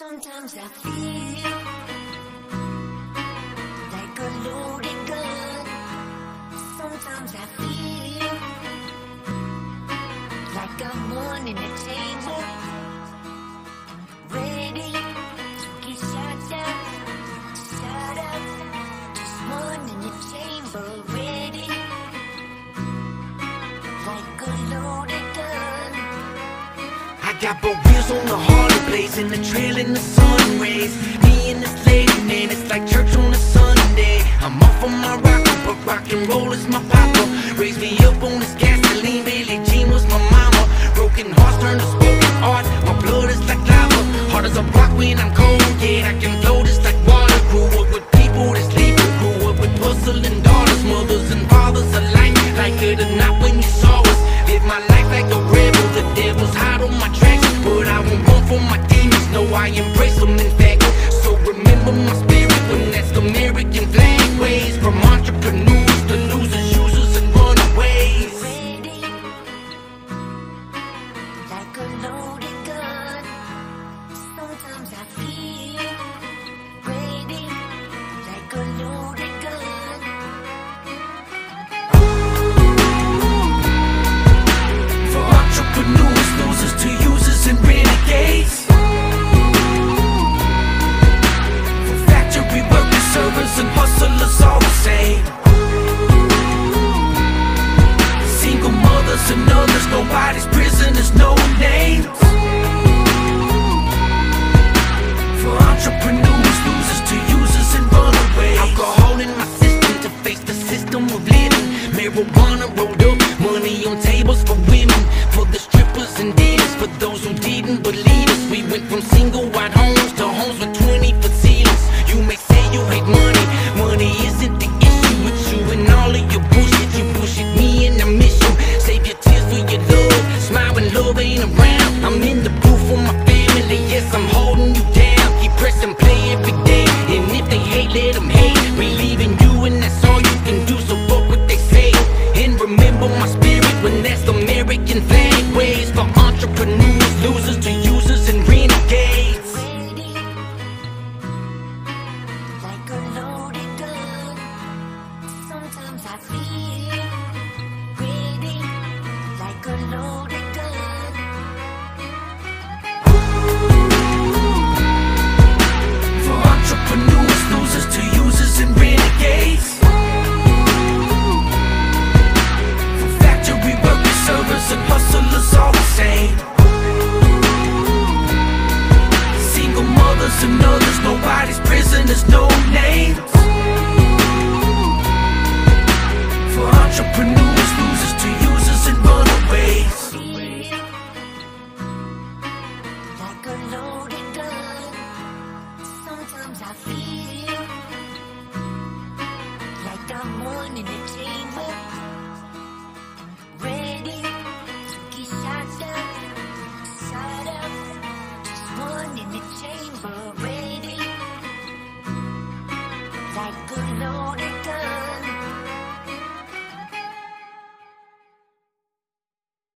Sometimes I feel got both wheels on the Harley blazing the trail in the sun rays. Me and this lady, man, it's like church on a Sunday. I'm off on my rocker, but rock and roll is my papa. Remember Rolled up, money on tables for women. For the strippers and dealers, for those who didn't believe us. We went from single white homes to homes with 20 foot ceilings. You may say you hate money, money isn't the issue with you and all of your bullshit. You bullshit me and I miss you. Save your tears for your love. Smile when love ain't around. I'm in the booth for my family. Yes, I'm mothers and others, nobody's prisoners, no names. For entrepreneurs, losers to users and runaways. Like a loaded gun. Sometimes I feel like I'm in a chamber, good Lord, it does.